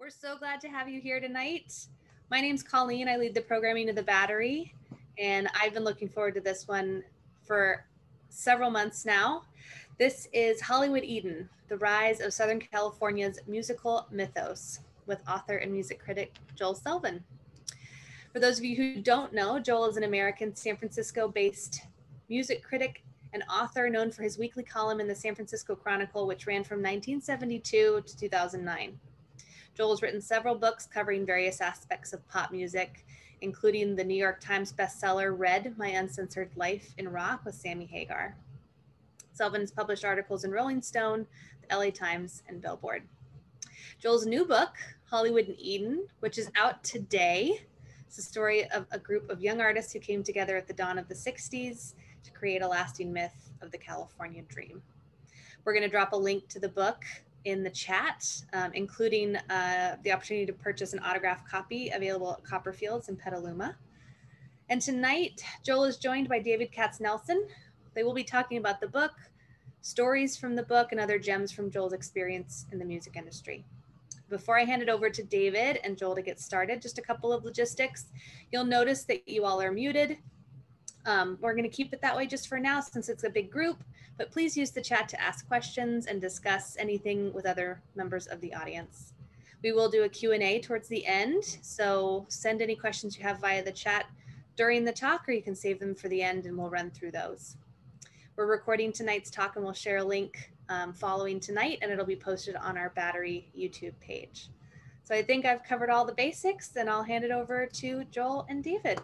We're so glad to have you here tonight. My name's Colleen. I lead the programming of the Battery, and I've been looking forward to this one for several months now. This is Hollywood Eden, the rise of Southern California's musical mythos, with author and music critic Joel Selvin. For those of you who don't know, Joel is an American San Francisco based music critic and author known for his weekly column in the San Francisco Chronicle, which ran from 1972 to 2009. Joel has written several books covering various aspects of pop music, including the New York Times bestseller Red My Uncensored Life in Rock with Sammy Hagar. Selvin has published articles in Rolling Stone, the LA Times, and Billboard. Joel's new book, Hollywood and Eden, which is out today, it's the story of a group of young artists who came together at the dawn of the 60s to create a lasting myth of the California dream. We're going to drop a link to the book in the chat, um, including uh, the opportunity to purchase an autographed copy available at Copperfields in Petaluma. And tonight, Joel is joined by David Katznelson. They will be talking about the book, stories from the book, and other gems from Joel's experience in the music industry. Before I hand it over to David and Joel to get started, just a couple of logistics. You'll notice that you all are muted. Um, we're going to keep it that way just for now since it's a big group but please use the chat to ask questions and discuss anything with other members of the audience. We will do a Q&A towards the end, so send any questions you have via the chat during the talk, or you can save them for the end and we'll run through those. We're recording tonight's talk and we'll share a link um, following tonight and it'll be posted on our Battery YouTube page. So I think I've covered all the basics and I'll hand it over to Joel and David.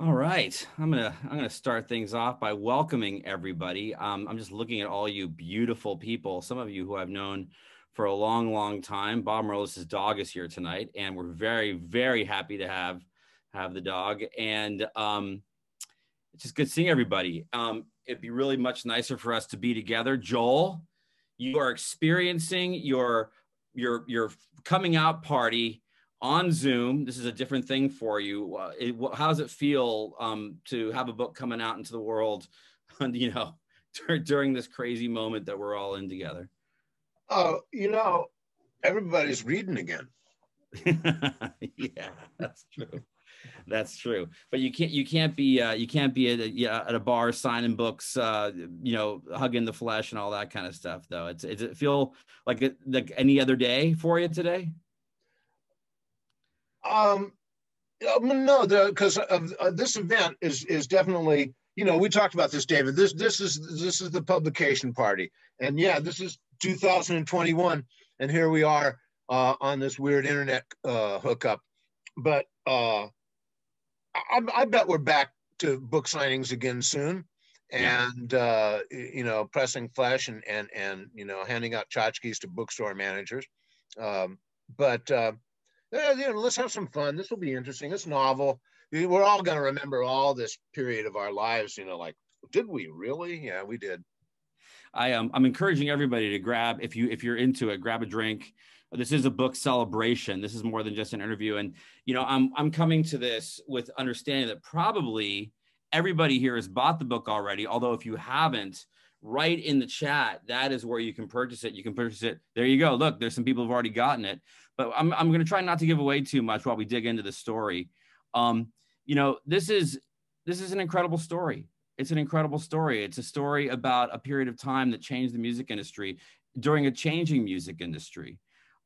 All right, I'm gonna I'm gonna start things off by welcoming everybody. Um, I'm just looking at all you beautiful people. Some of you who I've known for a long, long time. Bob Merlis's dog is here tonight, and we're very, very happy to have have the dog. And um, it's just good seeing everybody. Um, it'd be really much nicer for us to be together. Joel, you are experiencing your your your coming out party on Zoom. This is a different thing for you. Uh, it, how does it feel um, to have a book coming out into the world, you know, during this crazy moment that we're all in together? Oh, you know, everybody's reading again. yeah, that's true. That's true. But you can't you can't be uh, you can't be at a, yeah, at a bar signing books, uh, you know, hugging the flesh and all that kind of stuff. Though it's does it feel like, it, like any other day for you today? Um, no, because uh, this event is is definitely you know we talked about this, David. This this is this is the publication party, and yeah, this is 2021, and here we are uh, on this weird internet uh, hookup. But uh, I, I bet we're back to book signings again soon and uh, you know pressing flesh and and and you know handing out tchotchkes to bookstore managers um, but yeah, you know, let's have some fun. This will be interesting. It's novel. We're all going to remember all this period of our lives. You know, like, did we really? Yeah, we did. I um, I'm encouraging everybody to grab if you if you're into it, grab a drink. This is a book celebration. This is more than just an interview. And you know, I'm I'm coming to this with understanding that probably everybody here has bought the book already. Although if you haven't, right in the chat, that is where you can purchase it. You can purchase it. There you go. Look, there's some people who've already gotten it but I'm, I'm going to try not to give away too much while we dig into the story. Um, you know, this is this is an incredible story. It's an incredible story. It's a story about a period of time that changed the music industry during a changing music industry.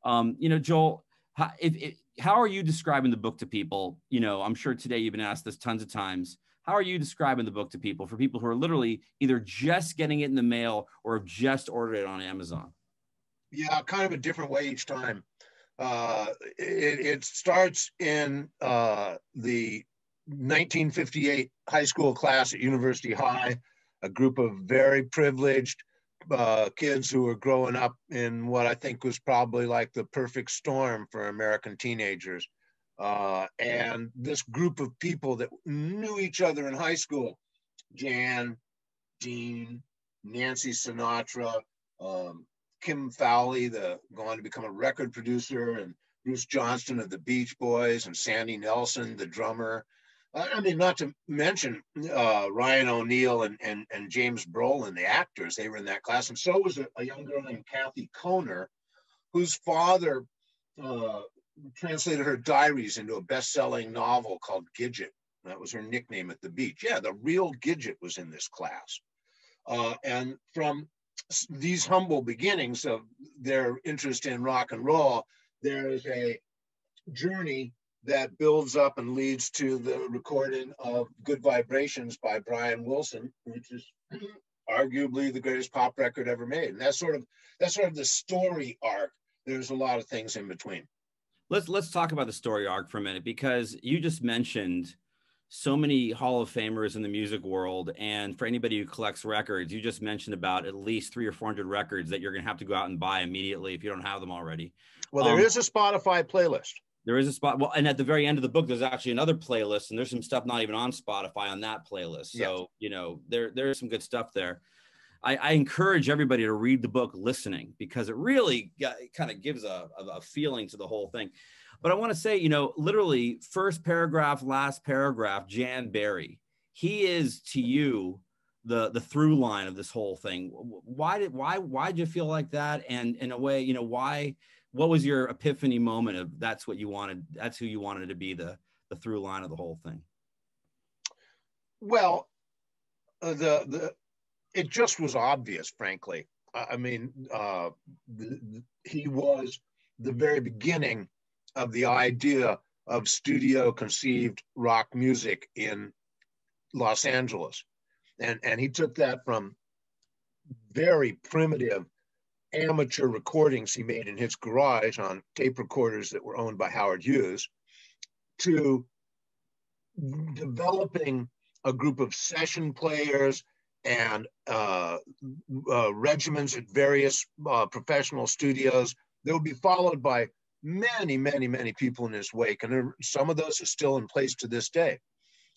Um, you know, Joel, how, if, if, how are you describing the book to people? You know, I'm sure today you've been asked this tons of times. How are you describing the book to people for people who are literally either just getting it in the mail or have just ordered it on Amazon? Yeah, kind of a different way each time. Uh, it, it, starts in uh, the 1958 high school class at University High, a group of very privileged uh, kids who were growing up in what I think was probably like the perfect storm for American teenagers. Uh, and this group of people that knew each other in high school, Jan, Dean, Nancy Sinatra, um, Kim Fowley, the going to become a record producer, and Bruce Johnston of the Beach Boys, and Sandy Nelson, the drummer. I mean, not to mention uh, Ryan O'Neal and, and, and James Brolin, the actors. They were in that class, and so was a, a young girl named Kathy Kohner, whose father uh, translated her diaries into a best-selling novel called Gidget. That was her nickname at the beach. Yeah, the real Gidget was in this class. Uh, and from these humble beginnings of their interest in rock and roll, there is a journey that builds up and leads to the recording of Good Vibrations by Brian Wilson, which is arguably the greatest pop record ever made. And that's sort of that's sort of the story arc. There's a lot of things in between. Let's let's talk about the story arc for a minute because you just mentioned so many Hall of Famers in the music world. And for anybody who collects records, you just mentioned about at least three or 400 records that you're going to have to go out and buy immediately if you don't have them already. Well, there um, is a Spotify playlist. There is a spot. Well, and at the very end of the book, there's actually another playlist, and there's some stuff not even on Spotify on that playlist. So, you know, there there's some good stuff there. I, I, encourage everybody to read the book listening because it really kind of gives a, a, feeling to the whole thing. But I want to say, you know, literally first paragraph, last paragraph, Jan Berry, he is to you the the through line of this whole thing. Why did why why did you feel like that? And in a way, you know, why what was your epiphany moment of that's what you wanted, that's who you wanted to be the the through line of the whole thing? Well, uh, the the it just was obvious, frankly. I mean, uh, the, the, he was the very beginning of the idea of studio conceived rock music in Los Angeles. And, and he took that from very primitive amateur recordings he made in his garage on tape recorders that were owned by Howard Hughes to developing a group of session players and uh, uh, regimens at various uh, professional studios. They would be followed by many, many, many people in his wake, and there, some of those are still in place to this day.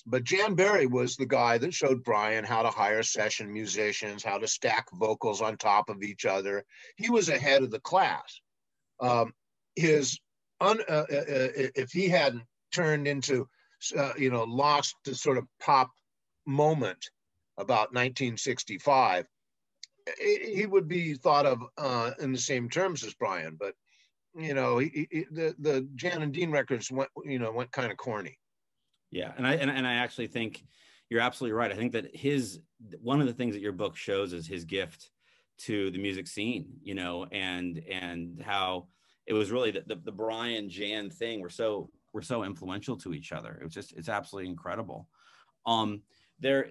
But Jan Berry was the guy that showed Brian how to hire session musicians, how to stack vocals on top of each other. He was ahead of the class. Um, his un, uh, uh, uh if he hadn't turned into, you know, lost the sort of pop moment about 1965, he would be thought of uh, in the same terms as Brian. But you know, he, he, the the Jan and Dean records went, you know, went kind of corny. Yeah, and I and, and I actually think you're absolutely right. I think that his one of the things that your book shows is his gift to the music scene, you know, and and how it was really the, the, the Brian Jan thing. We're so we're so influential to each other. It was just it's absolutely incredible. Um, there,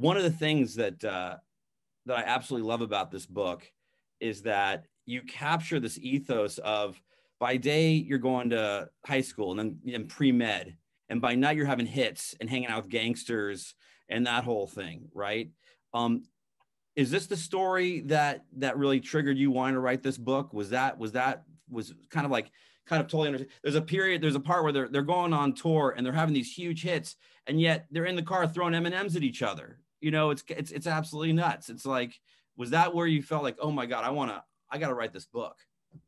one of the things that uh, that I absolutely love about this book is that you capture this ethos of by day you're going to high school and then and pre-med and by night you're having hits and hanging out with gangsters and that whole thing right? Um is this the story that that really triggered you wanting to write this book? Was that was that was kind of like kind of totally understand there's a period there's a part where they're they're going on tour and they're having these huge hits and yet they're in the car throwing m&ms at each other you know it's it's it's absolutely nuts it's like was that where you felt like oh my god i want to I got to write this book,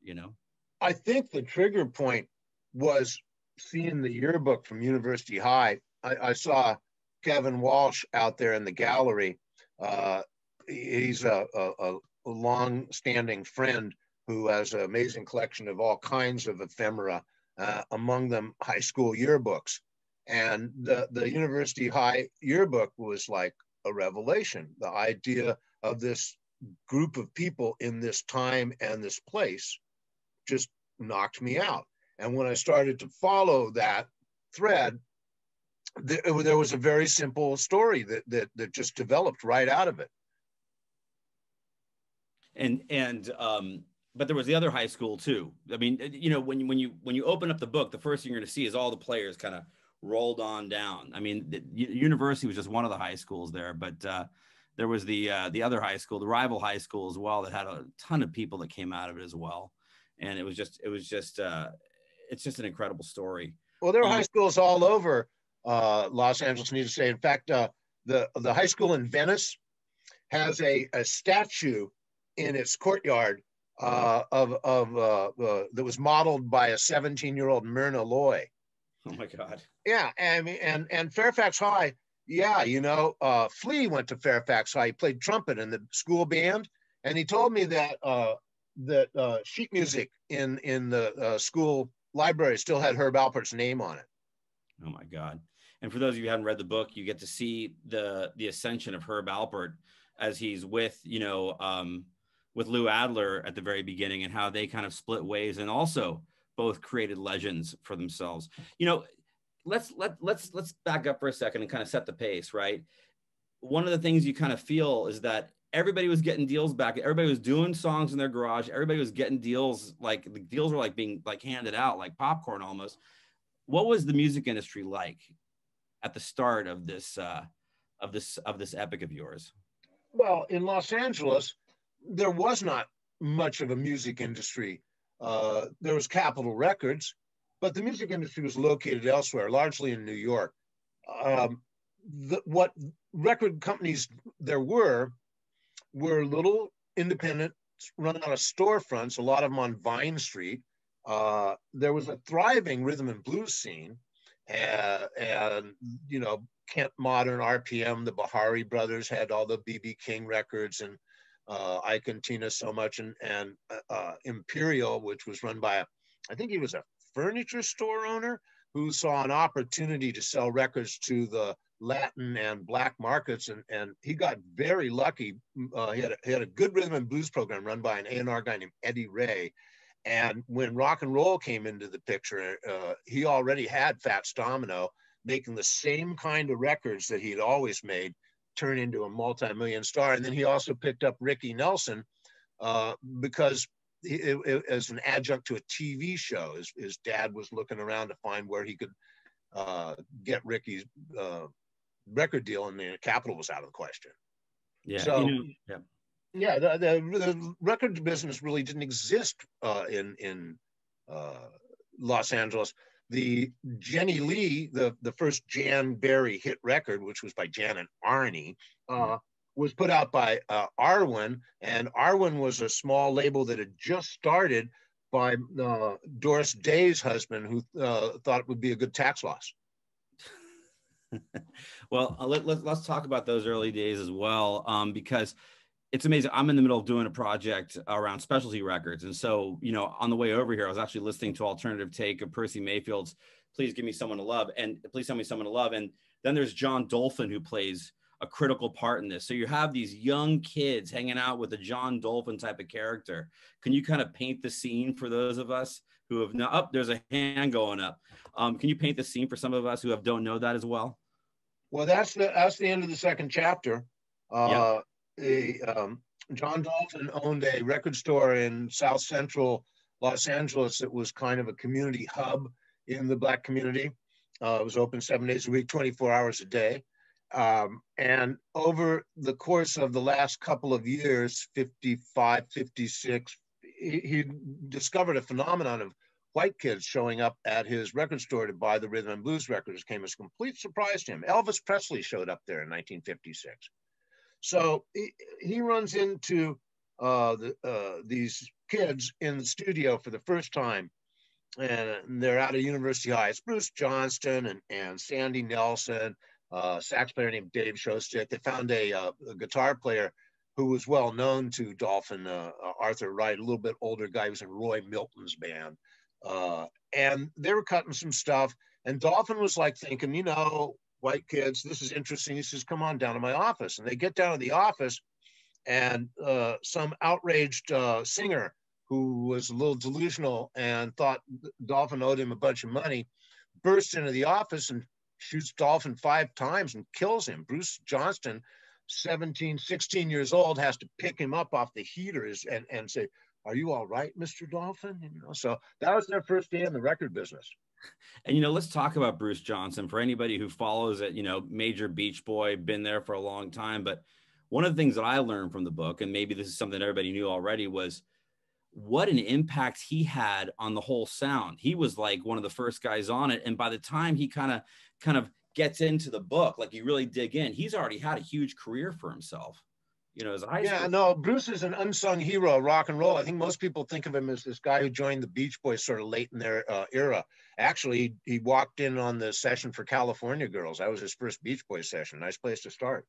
you know? I think the trigger point was seeing the yearbook from University High. I, I saw Kevin Walsh out there in the gallery. Uh, he's a, a, a long standing friend who has an amazing collection of all kinds of ephemera, uh, among them high school yearbooks. And the, the University High yearbook was like a revelation. The idea of this group of people in this time and this place just knocked me out. And when I started to follow that thread, there, there was a very simple story that, that, that just developed right out of it. And, and, um, but there was the other high school too. I mean, you know, when when you, when you open up the book, the first thing you're going to see is all the players kind of rolled on down. I mean, the university was just one of the high schools there, but, uh, there was the uh, the other high school, the rival high school as well, that had a ton of people that came out of it as well, and it was just it was just uh, it's just an incredible story. Well, there are um, high schools all over uh, Los Angeles. Need to say, in fact, uh, the the high school in Venice has a, a statue in its courtyard uh, of of uh, uh, that was modeled by a 17 year old Myrna Loy. Oh my God! Yeah, and and and Fairfax High yeah, you know, uh, Flea went to Fairfax High. He played trumpet in the school band, and he told me that uh, that uh, sheet music in in the uh, school library still had Herb Alpert's name on it. Oh my God! And for those of you who haven't read the book, you get to see the the ascension of Herb Alpert as he's with you know um, with Lou Adler at the very beginning and how they kind of split ways and also both created legends for themselves. You know, let's let let's let's back up for a second and kind of set the pace, right? One of the things you kind of feel is that everybody was getting deals back. Everybody was doing songs in their garage. Everybody was getting deals like the deals were like being like handed out like popcorn almost. What was the music industry like at the start of this uh, of this of this epic of yours? Well, in Los Angeles, there was not much of a music industry. Uh, there was Capitol Records, but the music industry was located elsewhere, largely in New York. Um, the, what record companies there were were little independent, run out of storefronts, a lot of them on Vine Street. Uh, there was a thriving rhythm and blues scene, and, and you know Kent Modern, RPM, the Bihari brothers had all the BB King records, and uh, Ike so much, and and uh, uh, Imperial, which was run by a, I think he was a furniture store owner who saw an opportunity to sell records to the Latin and black markets, and, and he got very lucky. Uh, he, had a, he had a good rhythm and blues program run by an A&R guy named Eddie Ray. And when rock and roll came into the picture, uh, he already had Fats Domino making the same kind of records that he had always made turn into a multi-million star. And then he also picked up Ricky Nelson uh, because it, it, as an adjunct to a TV show, his, his dad was looking around to find where he could uh, get Ricky's uh, record deal, and the Capitol was out of the question. Yeah. So, you know, yeah. Yeah, the, the, the, record business really didn't exist uh, in in uh, Los Angeles. The Jennie Lee, the, the first Jan Berry hit record, which was by Jan and Arnie, uh, was put out by uh, Arwin, and Arwin was a small label that had just started by uh, Doris Day's husband, who uh, thought it would be a good tax loss. well, uh, let, let, us talk about those early days as well, um, because it's amazing. I'm in the middle of doing a project around specialty records. And so, you know, on the way over here, I was actually listening to alternative take of Percy Mayfield's Please Give Me Someone to Love and Please Tell Me Someone to Love. And then there's John Dolphin who plays a critical part in this. So you have these young kids hanging out with a John Dolphin type of character. Can you kind of paint the scene for those of us who have not up? Oh, there's a hand going up. Um, can you paint the scene for some of us who have don't know that as well? Well, that's the that's the end of the second chapter. Uh, um, John Dolphin owned a record store in South Central Los Angeles. It was kind of a community hub in the Black community. Uh, it was open seven days a week, 24 hours a day. Um, and over the course of the last couple of years, 55, 56, he, he discovered a phenomenon of white kids showing up at his record store to buy the rhythm and blues records came as a complete surprise to him. Elvis Presley showed up there in 1956. So he, he runs into uh, the, uh, these kids in the studio for the first time, and they're out of University High. It's Bruce Johnston and, and Sandy Nelson, uh, sax player named Dave Shostak. They found a, uh, a, guitar player who was well known to Dolphin, uh, uh, Arthur Wright, a little bit older guy. He was in Roy Milton's band. and they were cutting some stuff. And Dolphin was like thinking, you know, white kids, this is interesting. He says, come on down to my office. And they get down to the office, and uh, some outraged uh, singer who was a little delusional and thought Dolphin owed him a bunch of money bursts into the office and shoots Dolphin five times and kills him. Bruce Johnston, 17, 16 years old, has to pick him up off the heaters and, and say, Are you all right, Mr. Dolphin? You know, so that was their first day in the record business. And you know, let's talk about Bruce Johnston for anybody who follows it. You know, major Beach Boy, been there for a long time. But one of the things that I learned from the book, and maybe this is something everybody knew already, was what an impact he had on the whole sound. He was like one of the first guys on it, and by the time he kind of kind of gets into the book, like you really dig in, he's already had a huge career for himself you know, as high Yeah, no, Bruce is an unsung hero of rock and roll. I think most people think of him as this guy who joined the Beach Boys sort of late in their uh, era. Actually, he, he walked in on the session for California Girls. That was his first Beach Boys session. Nice place to start.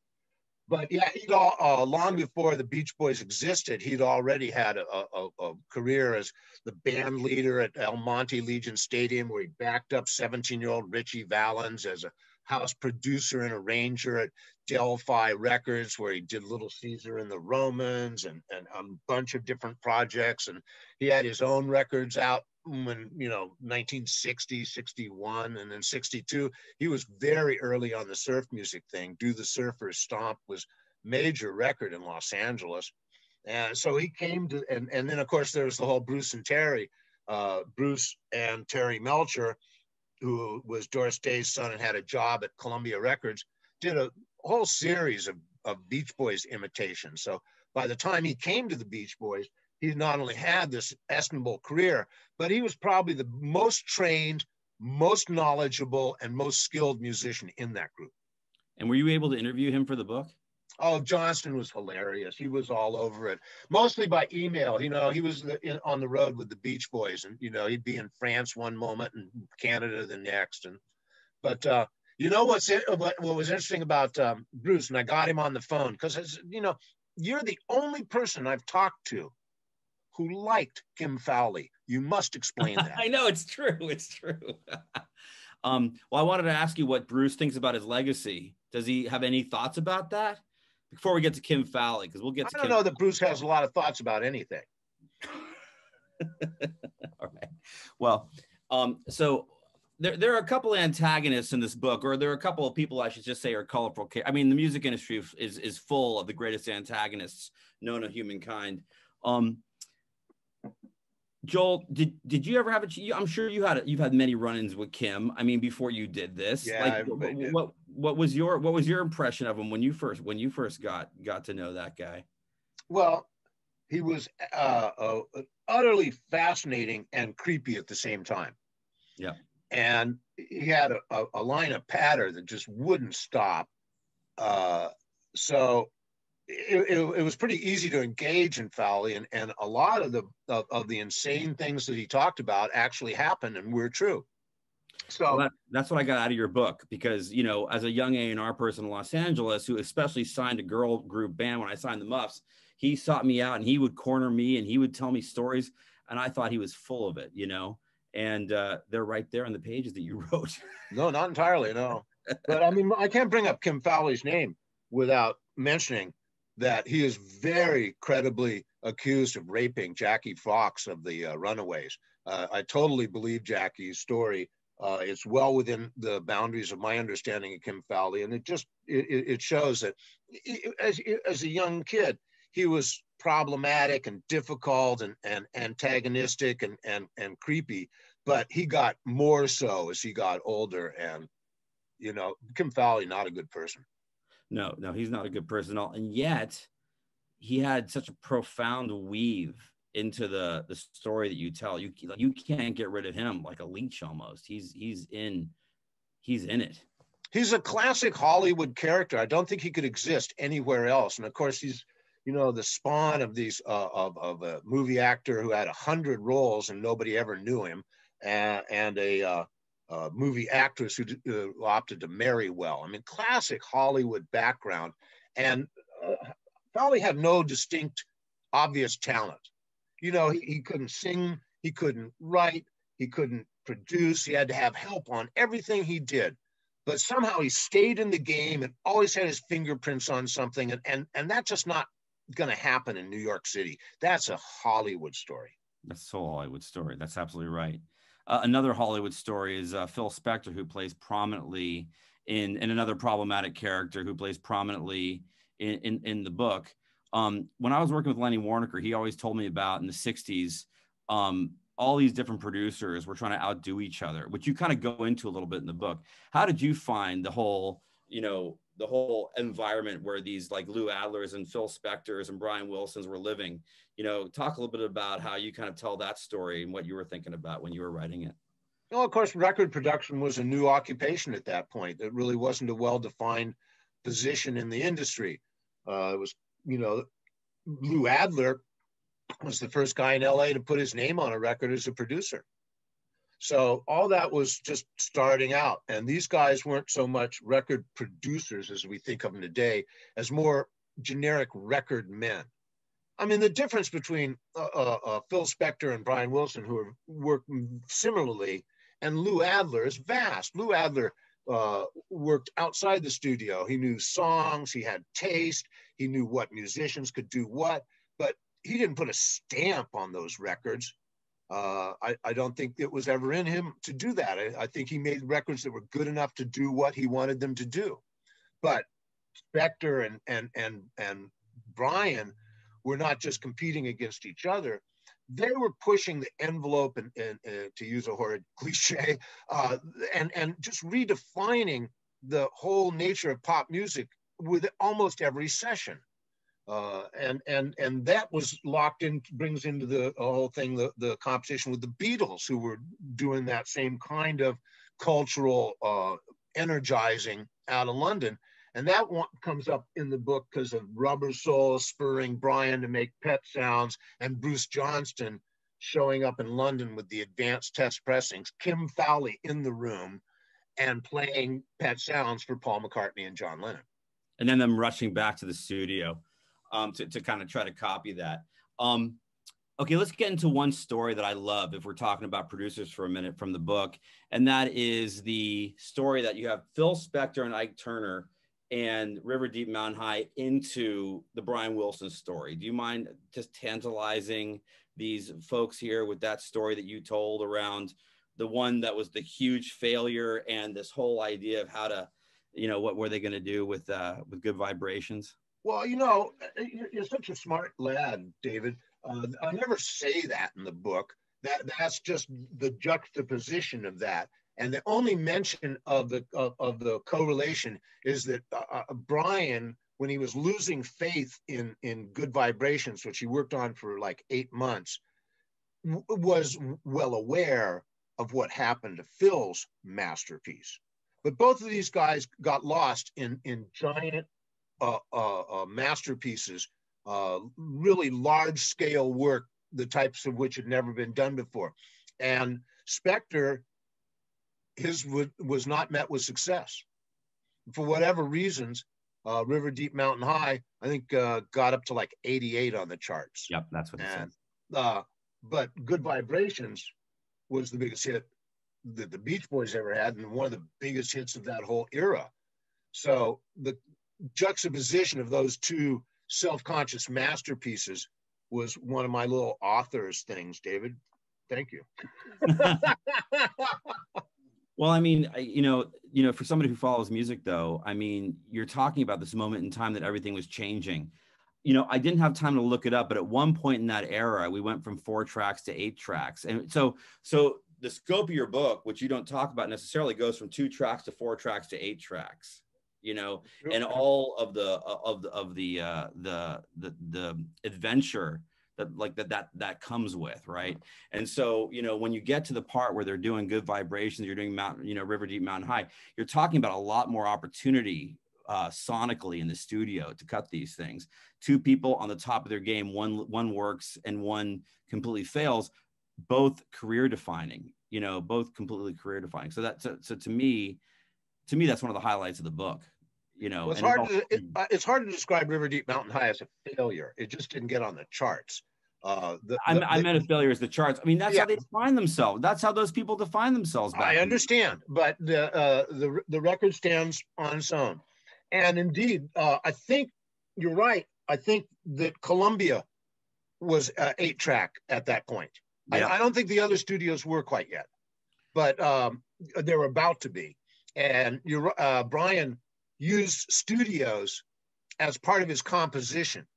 but yeah, he'd all, uh, long before the Beach Boys existed, he'd already had a, a, a, career as the band leader at El Monte Legion Stadium, where he backed up 17-year-old Ritchie Valens as a house producer and arranger at Del-Fi Records, where he did Little Caesar and the Romans and, and a bunch of different projects. And he had his own records out when, you know, 1960, 61, and then 62. He was very early on the surf music thing. Do the Surfers Stomp was major record in Los Angeles. And so he came to, and, and then of course there was the whole Bruce and Terry, uh, Bruce and Terry Melcher, who was Doris Day's son and had a job at Columbia Records, did a whole series of, of Beach Boys imitations. So by the time he came to the Beach Boys, he not only had this estimable career, but he was probably the most trained, most knowledgeable, and most skilled musician in that group. And were you able to interview him for the book? Oh, Johnston was hilarious. He was all over it, mostly by email. You know, he was in, on the road with the Beach Boys, and you know, he'd be in France one moment and Canada the next. And but uh, you know what's it, what, what was interesting about um, Bruce, and I got him on the phone because you know, you're the only person I've talked to who liked Kim Fowley. You must explain that. I know it's true. It's true. um, well, I wanted to ask you what Bruce thinks about his legacy. Does he have any thoughts about that? Before we get to Kim Fowley, because we'll get to I don't Kim know that Bruce has a lot of thoughts about anything. All right. Well, um, so there, there are a couple antagonists in this book, or there are a couple of people I should just say are colorful. I mean, the music industry is is full of the greatest antagonists known to humankind. Um, Joel, did did you ever have a? I'm sure you had you've had many run-ins with Kim. I mean, before you did this, yeah. Like, what, what, what was your what was your impression of him when you first when you first got got to know that guy? Well, he was uh, uh, utterly fascinating and creepy at the same time. Yeah and he had a, a, a line of patter that just wouldn't stop. Uh, so it, it, it, was pretty easy to engage in Fowley, and, and a lot of the of, of the insane things that he talked about actually happened and were true. So well, that, that's what I got out of your book because you know, as a young A and R person in Los Angeles, who especially signed a girl group band when I signed the Muffs, he sought me out and he would corner me and he would tell me stories, and I thought he was full of it, you know and uh, they're right there on the pages that you wrote. no, not entirely, no. But I mean, I can't bring up Kim Fowley's name without mentioning that he is very credibly accused of raping Jackie Fox of the uh, Runaways. Uh, I totally believe Jackie's story. Uh, it's well within the boundaries of my understanding of Kim Fowley, and it just it, it shows that as, as a young kid, he was problematic and difficult and, and antagonistic and, and, and creepy, but he got more so as he got older. And, you know, Kim Fowley, not a good person. No, no, he's not a good person at all. And yet he had such a profound weave into the the story that you tell. You you can't get rid of him like a leech almost. He's he's in he's in it. He's a classic Hollywood character. I don't think he could exist anywhere else. And of course, he's you know, the spawn of these uh, of, of a movie actor who had a hundred roles and nobody ever knew him, and, and a, uh, a, movie actress who uh, opted to marry well. I mean, classic Hollywood background, and uh, Fowley had no distinct, obvious talent. You know, he, he couldn't sing, he couldn't write, he couldn't produce. He had to have help on everything he did but somehow he stayed in the game and always had his fingerprints on something and and, and that's just not going to happen in New York City. That's a Hollywood story. That's so Hollywood story. That's absolutely right. Uh, another Hollywood story is uh, Phil Spector, who plays prominently in, in another problematic character who plays prominently in, in, in the book. Um, when I was working with Lenny Waronker, he always told me about in the 60s, um, all these different producers were trying to outdo each other, which you kind of go into a little bit in the book. How did you find the whole, you know, the whole environment where these like Lou Adlers and Phil Spectors and Brian Wilsons were living. You know, talk a little bit about how you kind of tell that story and what you were thinking about when you were writing it. Well, of course, record production was a new occupation at that point. It really wasn't a well-defined position in the industry. Uh, it was, you know, Lou Adler was the first guy in LA to put his name on a record as a producer. So all that was just starting out. And these guys weren't so much record producers as we think of them today, as more generic record men. I mean, the difference between uh, uh, uh Phil Spector and Brian Wilson, who have worked similarly, and Lou Adler is vast. Lou Adler uh, worked outside the studio. He knew songs, he had taste, he knew what musicians could do what, but he didn't put a stamp on those records. Uh, I, I, don't think it was ever in him to do that. I, I, think he made records that were good enough to do what he wanted them to do. But Spector and and and and Brian were not just competing against each other; they were pushing the envelope, and, and, and to use a horrid cliche, uh, and and just redefining the whole nature of pop music with almost every session. Uh, and and and that was locked in brings into the whole thing the, the competition with the Beatles who were doing that same kind of cultural uh, energizing out of London. And that one comes up in the book because of Rubber Soul spurring Brian to make Pet Sounds and Bruce Johnston showing up in London with the advanced test pressings, Kim Fowley in the room and playing Pet Sounds for Paul McCartney and John Lennon. And then them rushing back to the studio um, to, to kind of try to copy that. Um, okay, let's get into one story that I love if we're talking about producers for a minute from the book. And that is the story that you have Phil Spector and Ike Turner and River Deep Mountain High into the Brian Wilson story. Do you mind just tantalizing these folks here with that story that you told around the one that was the huge failure and this whole idea of how to, you know, what were they going to do with uh, with good vibrations? Well, you know, you're such a smart lad, David. Uh, I never say that in the book. That that's just the juxtaposition of that. And the only mention of the of, of the correlation is that uh, uh, Brian, when he was losing faith in in good vibrations, which he worked on for like eight months, w- was well aware of what happened to Phil's masterpiece. But both of these guys got lost in in giant uh, uh, uh, masterpieces, uh, really large scale work, the types of which had never been done before. And Spector, his was not met with success. For whatever reasons, uh, River Deep Mountain High, I think, uh, got up to like 88 on the charts. Yep, that's what it and, said. but Good Vibrations was the biggest hit that the Beach Boys ever had, and one of the biggest hits of that whole era. So the juxtaposition of those two self-conscious masterpieces was one of my little authors things david. Thank you. Well i mean you know you know for somebody who follows music though i mean you're talking about this moment in time that everything was changing. You know i didn't have time to look it up but at one point in that era we went from four tracks to eight tracks. And so so the scope of your book which you don't talk about necessarily goes from two tracks to four tracks to eight tracks you know, and all of the of the of the uh, the the the adventure that like that that that comes with right? And so you know when you get to the part where they're doing good vibrations you're doing mountain you know river deep mountain high you're talking about a lot more opportunity uh, sonically in the studio to cut these things. Two people on the top of their game one one works and one completely fails both career defining you know both completely career defining. So that so, so to me to me that's one of the highlights of the book you know, it's hard to it, uh, it's hard to describe River Deep Mountain High as a failure. It just didn't get on the charts. Uh, the, the, I, I meant a failure as the charts. I mean, that's yeah. how they define themselves. That's how those people define themselves. I understand, but the uh, the the record stands on its own, and indeed, uh, I think you're right. I think that Columbia was uh, eight track at that point. Yeah. I, I, don't think the other studios were quite yet, but um, they were about to be. And you're uh, Brian used studios as part of his composition.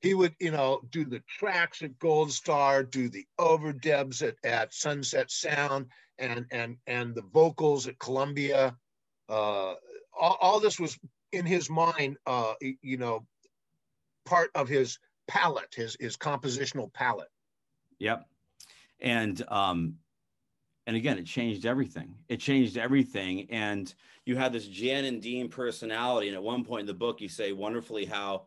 He would, you know, do the tracks at Gold Star, do the overdubs at, at Sunset Sound, and and and the vocals at Columbia. Uh, all, all this was in his mind, uh, you know, part of his palette, his his compositional palette. Yep, and um, and again, it changed everything. It changed everything. And you had this Jan and Dean personality. And at one point in the book, you say wonderfully how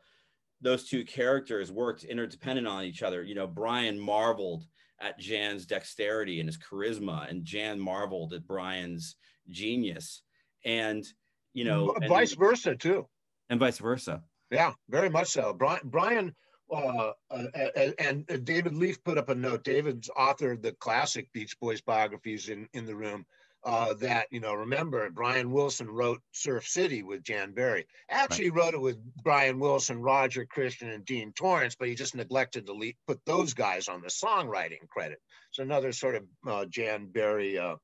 those two characters worked interdependent on each other. You know, Brian marveled at Jan's dexterity and his charisma, and Jan marveled at Brian's genius, and you know, and, vice versa too, and vice versa. Yeah, very much so. Brian, Brian uh, uh, and, and David Leaf put up a note. David's authored the classic Beach Boys biographies in in the room uh, that you know remember brian wilson wrote surf city with jan berry actually right. wrote it with brian wilson roger christian and dean Torrance, but he just neglected to leave, put those guys on the songwriting credit so another sort of uh, jan berry uh,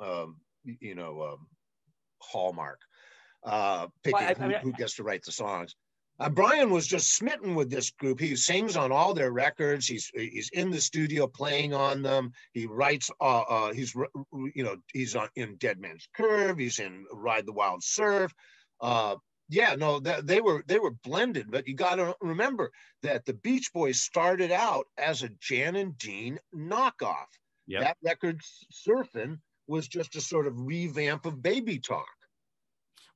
um, you know um, hallmark uh, picking well, I, I mean, who, who gets to write the songs uh, Brian was just smitten with this group. He sings on all their records. He's he's in the studio playing on them. He writes. Uh, uh, he's you know he's on in Dead Man's Curve. He's in Ride the Wild Surf. Uh, yeah, no, that, they were they were blended. But you got to remember that the Beach Boys started out as a Jan and Dean knockoff. Yep. That record, Surfing, was just a sort of revamp of Baby Talk.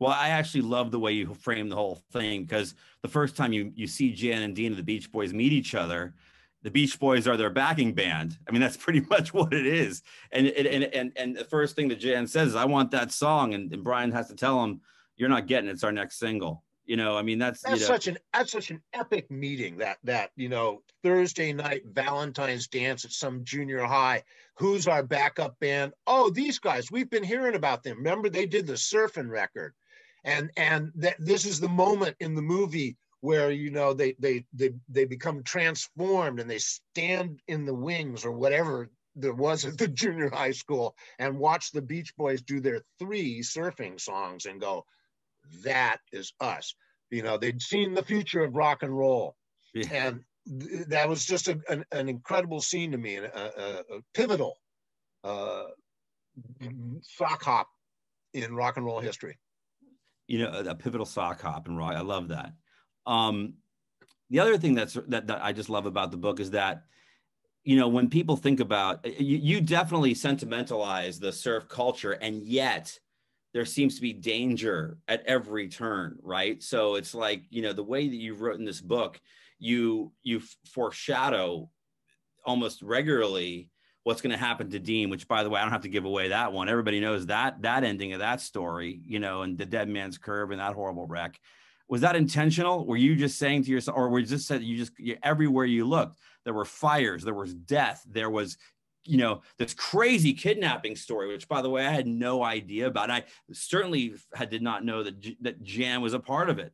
Well, I actually love the way you frame the whole thing because the first time you you see Jan and Dean of the Beach Boys meet each other, the Beach Boys are their backing band. I mean, that's pretty much what it is. And and and and the first thing that Jan says is, "I want that song," and, and Brian has to tell him, "You're not getting it. It's our next single." You know, I mean, that's that's you know, such an that's such an epic meeting. That that you know Thursday night Valentine's dance at some junior high. Who's our backup band? Oh, these guys. We've been hearing about them. Remember, they did the surfing record and and that this is the moment in the movie where you know they they they they become transformed and they stand in the wings or whatever there was at the junior high school and watch the Beach Boys do their three surfing songs and go, that is us. You know, they'd seen the future of rock and roll, yeah. and th- that was just a, an, an, incredible scene to me, and a, a, a pivotal uh, sock hop in rock and roll history you know, a, pivotal sock hop and rock. I love that. Um, the other thing that's that, that I just love about the book is that, you know, when people think about you, you definitely sentimentalize the surf culture, and yet there seems to be danger at every turn, right? So it's like, you know, the way that you've written this book, you you foreshadow almost regularly what's going to happen to Dean, which by the way, I don't have to give away that one. Everybody knows that that ending of that story, you know, and the dead man's curve and that horrible wreck. Was that intentional? Were you just saying to yourself, or were you just said you just you, everywhere you looked, there were fires, there was death, there was, you know, this crazy kidnapping story, which by the way, I had no idea about. I certainly had, did not know that that Jan was a part of it.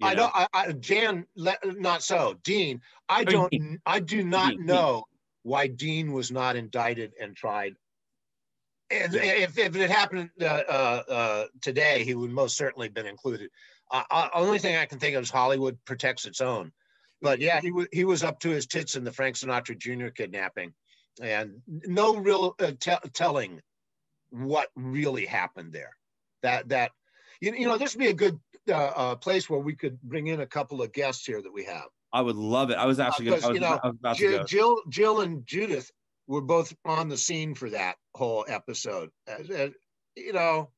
I know? don't. I, I, Jan, not so. Dean, I oh, don't. I do not know why Dean was not indicted and tried. And if, if it happened uh, uh, uh, today, he would most certainly been included. Uh, uh, only thing I can think of is Hollywood protects its own. But yeah, he was he was up to his tits in the Frank Sinatra Jr. kidnapping, and no real uh, telling what really happened there. That that you, you know this would be a good place where we could bring in a couple of guests here that we have. I would love it. I was actually going to you know, Jill, Jill, Jill, and Judith were both on the scene for that whole episode. Uh, uh, you know,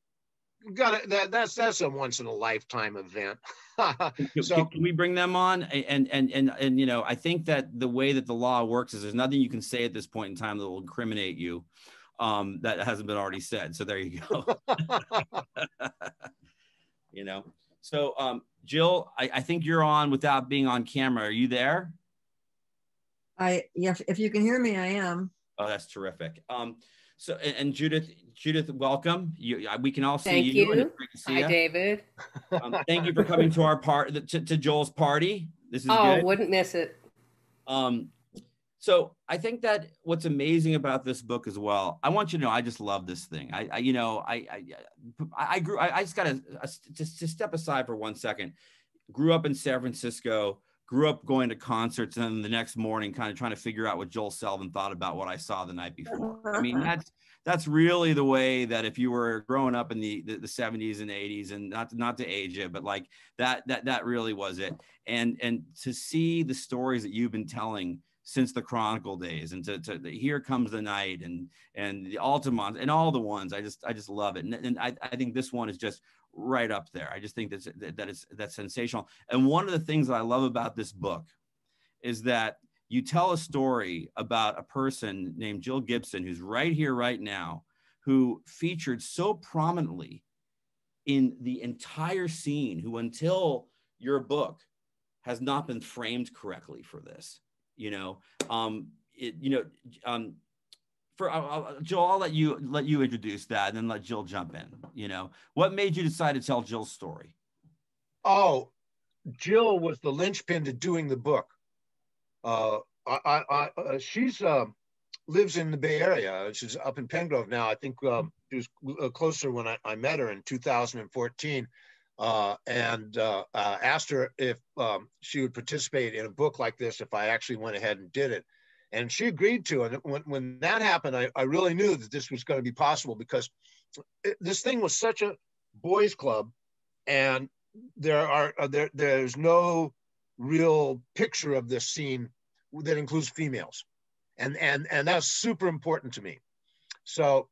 got it. That, that's that's a once in a lifetime event. so can, can, we bring them on? And and and and you know, I think that the way that the law works is there's nothing you can say at this point in time that will incriminate you. Um, that hasn't been already said. So there you go. you know. So, um, Jill, I, I, think you're on without being on camera. Are you there? I yeah. If you can hear me, I am. Oh, that's terrific. Um, so and, and Judith, Judith, welcome. You, we can all see thank you. you. Hi, you. David. Um, thank you for coming to our part to, to Joel's party. This is oh, good. wouldn't miss it. Um, so I think that what's amazing about this book as well, I want you to know, I just love this thing. I, I you know, I, I, I grew, I, I just got to uh, just to step aside for one second. Grew up in San Francisco, grew up going to concerts, and then the next morning, kind of trying to figure out what Joel Selvin thought about what I saw the night before. I mean, uh-huh. that's that's really the way that if you were growing up in the, the, the 70s and 80s and not not to age it but like that that that really was it and and to see the stories that you've been telling since the Chronicle days, and to, to the, here comes the night, and and the Altamont, and all the ones. I just I just love it, and, and I, I think this one is just right up there. I just think that's that is that's sensational. And one of the things that I love about this book is that you tell a story about a person named Jill Gibson, who's right here, right now, who featured so prominently in the entire scene, who until your book has not been framed correctly for this. You know, um, it, you know, um, for uh, Jill, I'll let you let you introduce that, and then let Jill jump in. You know, what made you decide to tell Jill's story? Oh, Jill was the linchpin to doing the book. Uh, I, I, I uh, she's uh, lives in the Bay Area. She's up in Penngrove now. I think um, she was uh, closer when I, I, met her in 2014, uh, and uh, uh, asked her if um, she would participate in a book like this if I actually went ahead and did it. And she agreed to. And when, when that happened, I, I really knew that this was going to be possible because it, this thing was such a boys' club, and there are uh, there there's no real picture of this scene that includes females and and and that's super important to me so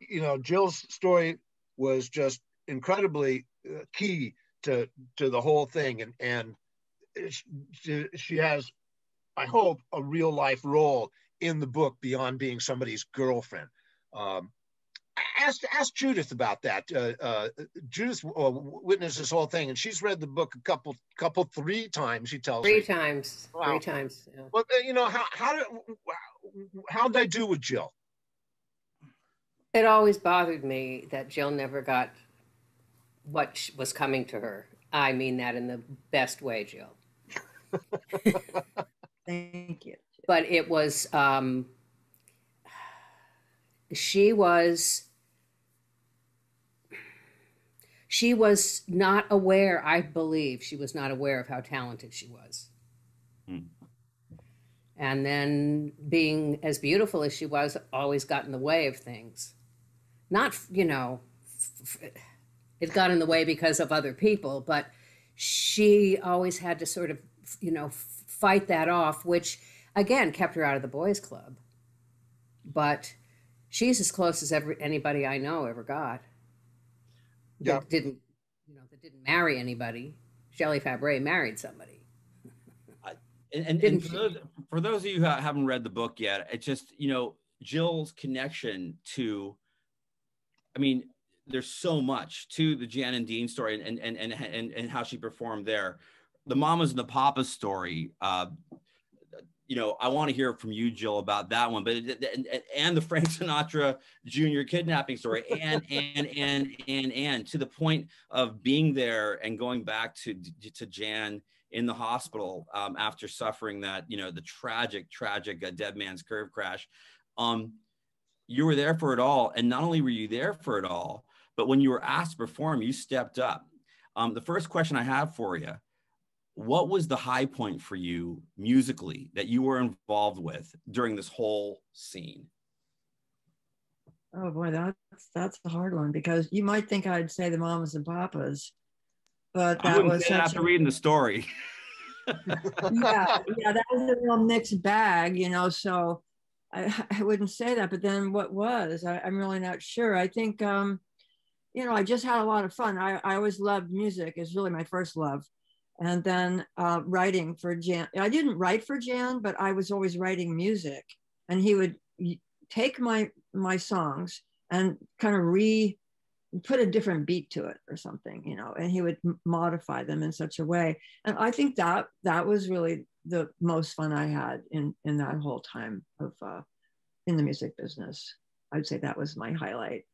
you know jill's story was just incredibly uh, key to to the whole thing and and she, she has i hope a real life role in the book beyond being somebody's girlfriend um, ask ask Judith about that. Uh, uh, Judith uh, witnessed this whole thing, and she's read the book a couple, couple, three times. She tells three me. times, wow. three times. Yeah. Well, uh, you know how how did how did I do with Jill? It always bothered me that Jill never got what was coming to her. I mean that in the best way, Jill. Thank you. But it was. Um, she was she was not aware i believe she was not aware of how talented she was hmm. and then being as beautiful as she was always got in the way of things not you know it got in the way because of other people but she always had to sort of you know fight that off which again kept her out of the boys club but she's as close as ever anybody I know ever got. Yeah. That didn't you know that didn't marry anybody. Shelley Fabares married somebody. and, and, and for, those, for those of you who haven't read the book yet, it's just you know Jill's connection to, I mean, there's so much to the Jan and Dean story and and and and, and how she performed there. The mamas and the papas story. Uh, you know, I want to hear from you, Jill, about that one, but and, and the Frank Sinatra Jr. kidnapping story, and and and and and to the point of being there and going back to to Jan in the hospital um, after suffering that, you know, the tragic, tragic uh, dead man's curve crash. Um, you were there for it all, and not only were you there for it all, but when you were asked to perform, you stepped up. Um, the first question I have for you what was the high point for you musically that you were involved with during this whole scene? Oh boy, that's that's a hard one because you might think I'd say the mamas and papas, but that was such after a, reading the story. yeah, yeah, that was a real mixed bag, you know. So I, I wouldn't say that, but then what was? I, am really not sure. I think, um, you know, I just had a lot of fun. I, I always loved music. It's really my first love and then uh, writing for Jan. I didn't write for Jan, but I was always writing music, and he would take my my songs and kind of re put a different beat to it or something, you know, and he would modify them in such a way. And I think that that was really the most fun I had in in that whole time of uh, in the music business. I'd say that was my highlight.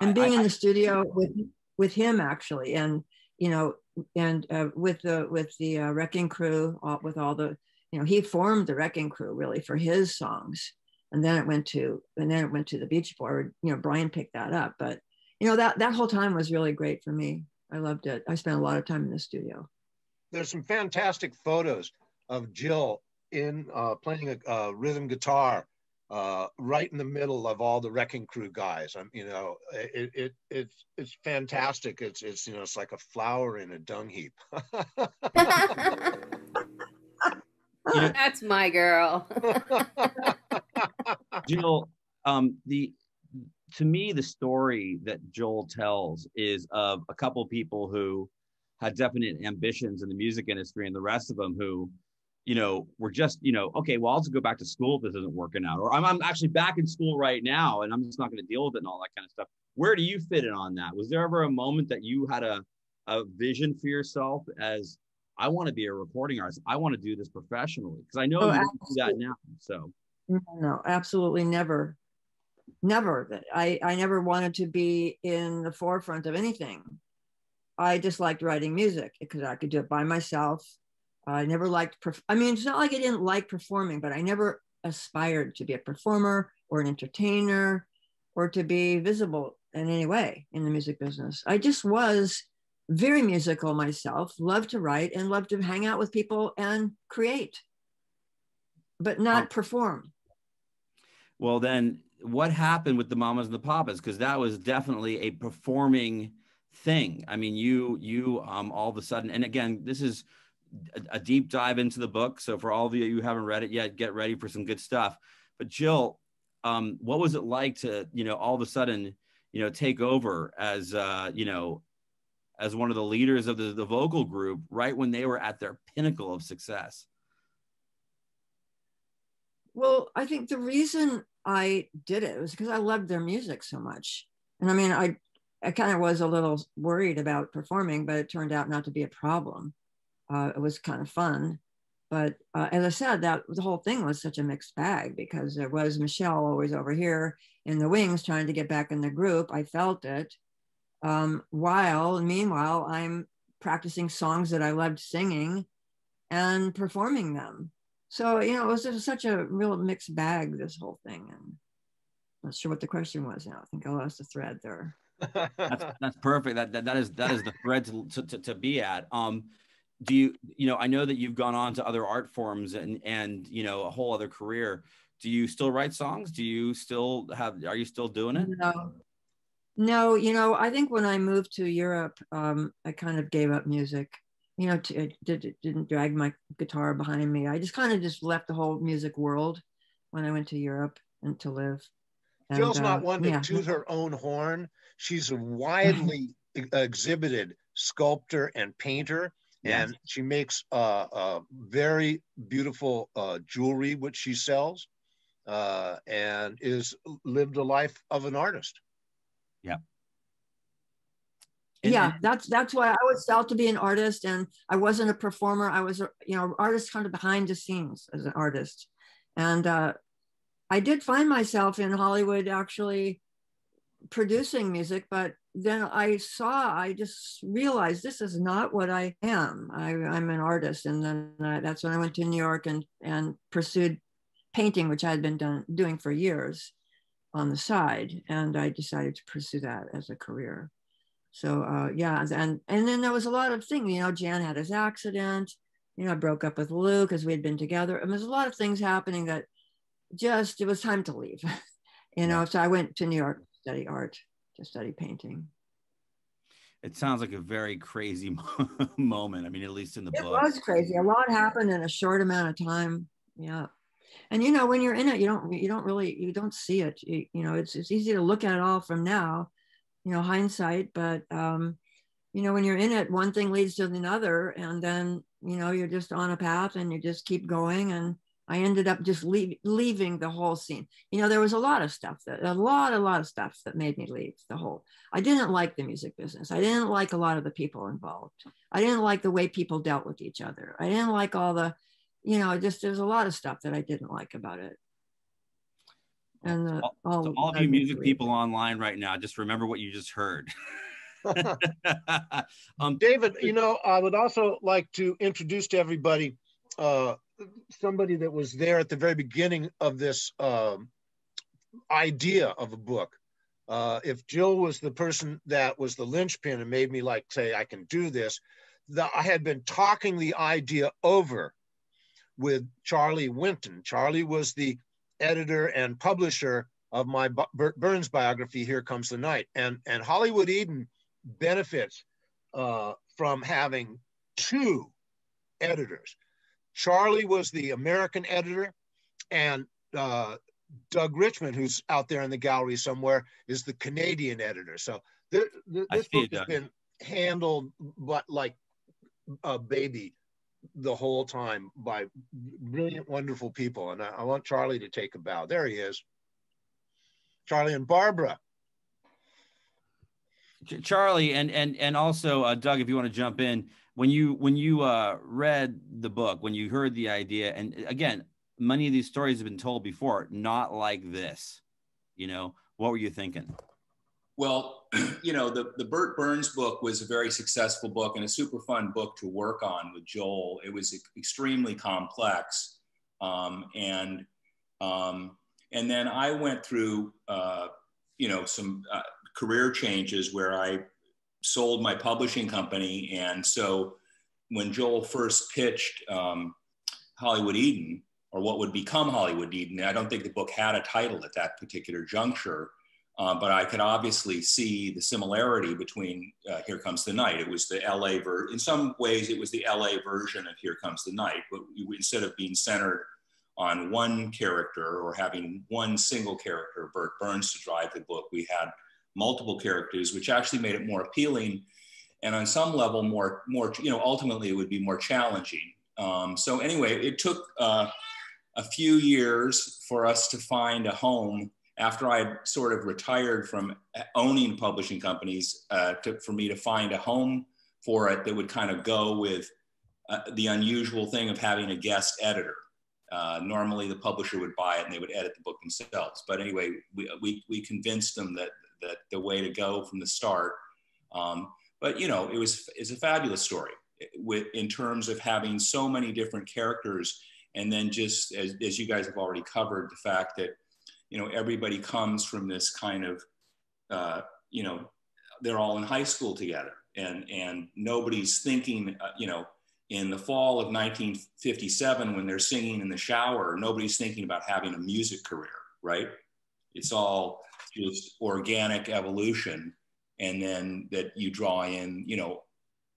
And being I, I, in the studio with with him actually, and you know, and uh, with the with the uh, Wrecking Crew, all, with all the, you know, he formed the Wrecking Crew really for his songs, and then it went to and then it went to the Beach Boys. You know, Brian picked that up, but you know that that whole time was really great for me. I loved it. I spent a lot of time in the studio. There's some fantastic photos of Jill in uh, playing a, a rhythm guitar uh, right in the middle of all the wrecking crew guys. I'm, you know, it, it it's it's fantastic. It's it's you know it's like a flower in a dung heap. That's my girl. Jill, um, the to me the story that Joel tells is of a couple people who had definite ambitions in the music industry, and the rest of them who you know, we're just, you know, okay, well, I'll just go back to school if this isn't working out, or I'm, I'm actually back in school right now and I'm just not going to deal with it and all that kind of stuff. Where do you fit in on that? Was there ever a moment that you had a, a vision for yourself as I want to be a recording artist. I want to do this professionally because I know oh, you do that now. So no, no, absolutely never, never. I I never wanted to be in the forefront of anything. I just liked writing music because I could do it by myself. I never liked. Perf- I mean, it's not like I didn't like performing, but I never aspired to be a performer or an entertainer or to be visible in any way in the music business. I just was very musical myself, love to write and love to hang out with people and create, but not oh. perform. Well, then what happened with the mamas and the papas? Because that was definitely a performing thing. I mean, you, you, um, all of a sudden, and again, this is a, a deep dive into the book. So for all of you who haven't read it yet, get ready for some good stuff. But Jill, um, what was it like to, you know, all of a sudden, you know, take over as, uh, you know, as one of the leaders of the, the vocal group right when they were at their pinnacle of success? Well, I think the reason I did it was because I loved their music so much. And I mean, I, I kind of was a little worried about performing, but it turned out not to be a problem. Uh, it was kind of fun. But uh, as I said, that the whole thing was such a mixed bag because there was Michelle always over here in the wings trying to get back in the group. I felt it. Um, while meanwhile i'm practicing songs that i loved singing and performing them. So you know it was just such a real mixed bag this whole thing and I'm not sure what the question was now. I think i lost the thread there. That's, that's perfect. That, that that is that is the thread to, to, to be at. Um do you you know i know that you've gone on to other art forms and and you know a whole other career do you still write songs do you still have are you still doing it no no, you know, I think when I moved to Europe, um, I kind of gave up music. You know, t- did, didn't drag my guitar behind me. I just kind of just left the whole music world when I went to Europe and to live. And, Jill's not uh, one to yeah. toot her own horn. She's a widely exhibited sculptor and painter, yes. and she makes uh, uh, very beautiful uh, jewelry, which she sells, uh, and is lived a life of an artist. Yeah. And, yeah, that's that's why I was out to be an artist, and I wasn't a performer. I was, a, you know, artist kind of behind the scenes as an artist, and uh, I did find myself in Hollywood actually producing music, but then I saw, I just realized this is not what I am. I, am an artist, and then I, that's when I went to New York and and pursued painting, which I had been done, doing for years on the side, and I decided to pursue that as a career. So uh, yeah, and and then there was a lot of things. You know, Jan had his accident. You know, I broke up with Lou because we had been together, and there's a lot of things happening that just it was time to leave. you know, so I went to New York study art, to study painting. It sounds like a very crazy moment. I mean, at least in the it book. It was crazy. A lot happened in a short amount of time. Yeah and you know when you're in it you don't you don't really you don't see it you, you know it's, it's easy to look at it all from now you know hindsight but um you know when you're in it one thing leads to another and then you know you're just on a path and you just keep going and i ended up just leave, leaving the whole scene. You know there was a lot of stuff that a lot a lot of stuff that made me leave the whole. I didn't like the music business. I didn't like a lot of the people involved. I didn't like the way people dealt with each other. I didn't like all the you know, just there's a lot of stuff that I didn't like about it. And the, all, so all of you music people online right now, just remember what you just heard. um, David, you know, I would also like to introduce to everybody uh, somebody that was there at the very beginning of this um, idea of a book. Uh, if Jill was the person that was the linchpin and made me like say I can do this, the, I had been talking the idea over with Charlie Winton. Charlie was the editor and publisher of my Burns biography, Here Comes the Night. And, and Hollywood Eden benefits uh, from having two editors. Charlie was the American editor, and uh, Doug Richmond, who's out there in the gallery somewhere, is the Canadian editor. So th- th- this book has been handled but like a baby the whole time by brilliant, wonderful people. And I, I want Charlie to take a bow. There he is. Charlie and Barbara. Charlie and and and also uh, Doug, if you want to jump in, when you when you uh, read the book, when you heard the idea, and again, many of these stories have been told before, not like this. You know, what were you thinking? Well, you know, the, the Bert Burns book was a very successful book and a super fun book to work on with Joel. It was extremely complex. Um, and, um, and then I went through, uh, you know, some uh, career changes where I sold my publishing company. And so when Joel first pitched um, Hollywood Eden, or what would become Hollywood Eden, I don't think the book had a title at that particular juncture. Uh, but I could obviously see the similarity between uh, Here Comes the Night. It was the LA version. In some ways, it was the LA version of Here Comes the Night. But instead of being centered on one character or having one single character, Bert Burns, to drive the book, we had multiple characters, which actually made it more appealing, and on some level, more more you know ultimately it would be more challenging. Um, so anyway, it took uh, a few years for us to find a home after I sort of retired from owning publishing companies, uh, to, for me to find a home for it that would kind of go with uh, the unusual thing of having a guest editor. Uh, normally, the publisher would buy it and they would edit the book themselves. But anyway, we, we, we convinced them that, that the way to go from the start. Um, but you know, it was it's a fabulous story with in terms of having so many different characters, and then just as, as you guys have already covered, the fact that you know, everybody comes from this kind of, uh, you know, they're all in high school together and, and nobody's thinking, uh, you know, in the fall of 1957, when they're singing in the shower, nobody's thinking about having a music career, right? It's all just organic evolution. And then that you draw in, you know,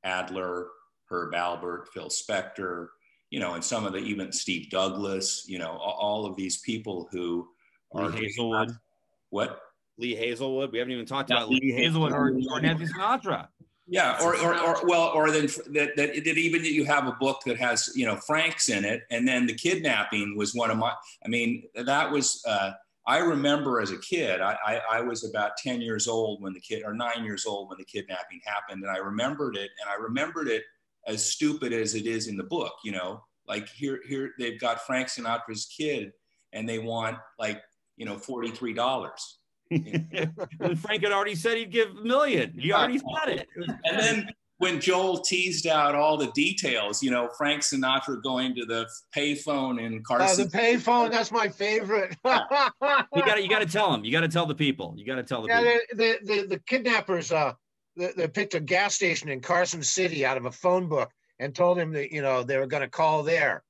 Adler, Herb Alpert, Phil Spector, you know, and some of the even Steve Douglas, you know, all of these people who Lee Hazlewood. What? Lee Hazlewood. We haven't even talked about Lee Hazlewood or, or Nancy Sinatra. Yeah, or, or, or well, or then that, that, that even that you have a book that has you know Franks in it, and then the kidnapping was one of my. I mean, that was. Uh, I remember as a kid, I, I, I, was about 10 years old when the kid, or nine years old when the kidnapping happened. And I remembered it, and I remembered it as stupid as it is in the book, you know, like here, here they've got Frank Sinatra's kid and they want like you know, $43. when Frank had already said he'd give a million. He already said it. and then when Joel teased out all the details, you know, Frank Sinatra going to the payphone in Carson. Oh, the payphone, that's my favorite. you got to you got to tell them. You got to tell the people. You got to tell the yeah, people. The, the, the, kidnappers, uh, they, they picked a gas station in Carson City out of a phone book and told him that, you know, they were going to call there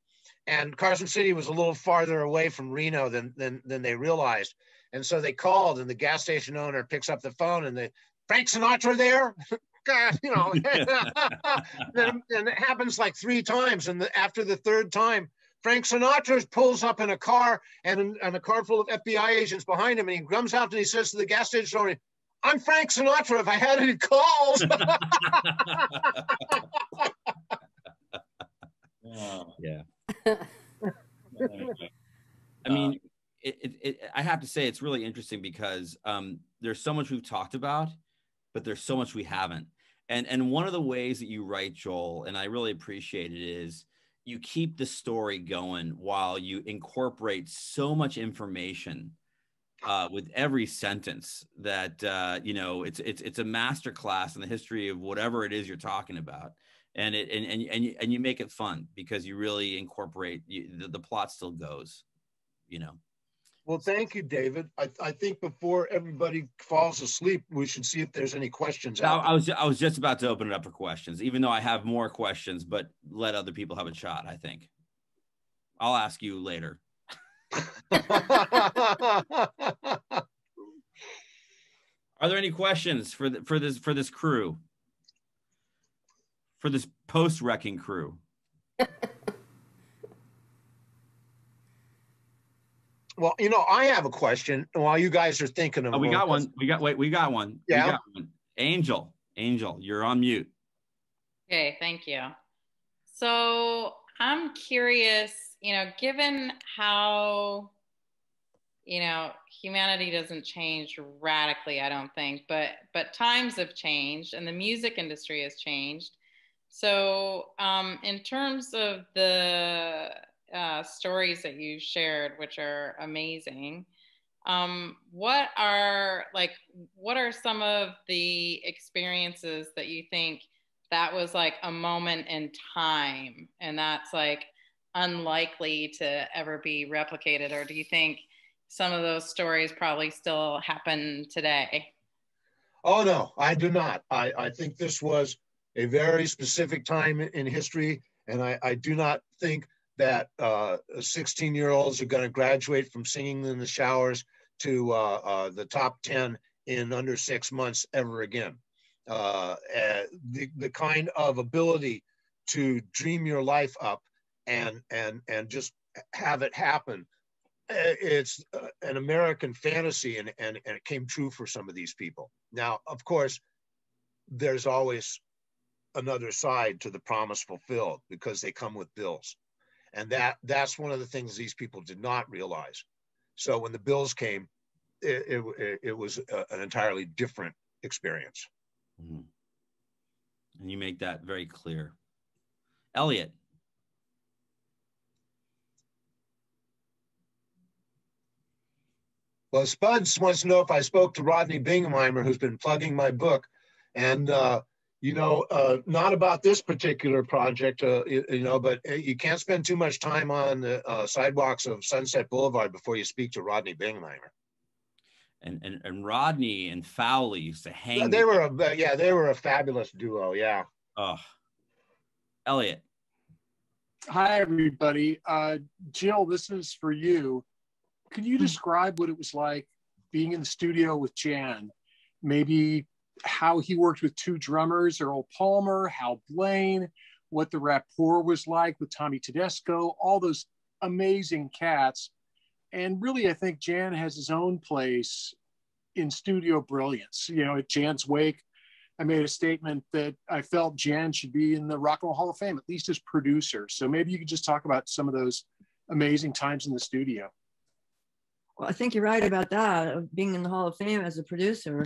and Carson City was a little farther away from Reno than than than they realized. And so they called, and the gas station owner picks up the phone, and the Frank Sinatra there. God, you know, and, and it happens like three times, and the, after the third time, Frank Sinatra pulls up in a car and, and a car full of FBI agents behind him, and he comes out and he says to the gas station owner, "I'm Frank Sinatra. If I had any calls." yeah. I mean, it, it, it, I have to say it's really interesting because um, there's so much we've talked about, but there's so much we haven't. And and one of the ways that you write, Joel, and I really appreciate it, is you keep the story going while you incorporate so much information uh, with every sentence that uh, you know it's it's it's a master class in the history of whatever it is you're talking about and it and and and you, and you make it fun because you really incorporate you, the, the plot still goes you know well thank you david. I, I think before everybody falls asleep we should see if there's any questions I, I was i was just about to open it up for questions even though i have more questions but let other people have a shot i think. I'll ask you later. Are there any questions for the, for this for this crew? For this post wrecking crew? well, you know, I have a question while you guys are thinking of. Oh, we got one. We got wait. We got one. Yeah. Got one. Angel, Angel, you're on mute. Okay, thank you. So I'm curious, you know, given how, you know, humanity doesn't change radically, I don't think, but but times have changed and the music industry has changed. So, um, in terms of the uh, stories that you shared, which are amazing, um, what are like what are some of the experiences that you think that was like a moment in time and that's like unlikely to ever be replicated? Or do you think some of those stories probably still happen today? Oh no i do not. I, I think this was a very specific time in history and i, I do not think that 16 uh, year olds are going to graduate from singing in the showers to uh, uh, the top 10 in under six months ever again. The, the kind of ability to dream your life up and, and, and just have it happen. It's an American fantasy and, and, and it came true for some of these people. Now, of course, there's always another side to the promise fulfilled because they come with bills and that that's one of the things these people did not realize. So when the bills came it, it, it was a, an entirely different experience. Mm-hmm. and you make that very clear. Elliot. Well spuds wants to know if i spoke to rodney bingenheimer who's been plugging my book. And uh, you know, uh, not about this particular project, uh, you, you, know, but uh, you can't spend too much time on the uh, sidewalks of Sunset Boulevard before you speak to Rodney Bingenheimer. And, and and Rodney and Fowley used to hang. Yeah, they were a yeah, they were a fabulous duo. Yeah. Oh, Elliot. Hi everybody. Uh, Jill, this is for you. Can you hmm. describe what it was like being in the studio with Jan? Maybe how he worked with two drummers, Earl Palmer, Hal Blaine, what the rapport was like with Tommy Tedesco, all those amazing cats. And really, I think Jan has his own place in studio brilliance. You know, at Jan's wake, I made a statement that I felt Jan should be in the Rock and Roll Hall of Fame, at least as producer. So maybe you could just talk about some of those amazing times in the studio. Well, I think you're right about that, being in the Hall of Fame as a producer.